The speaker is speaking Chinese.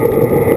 了。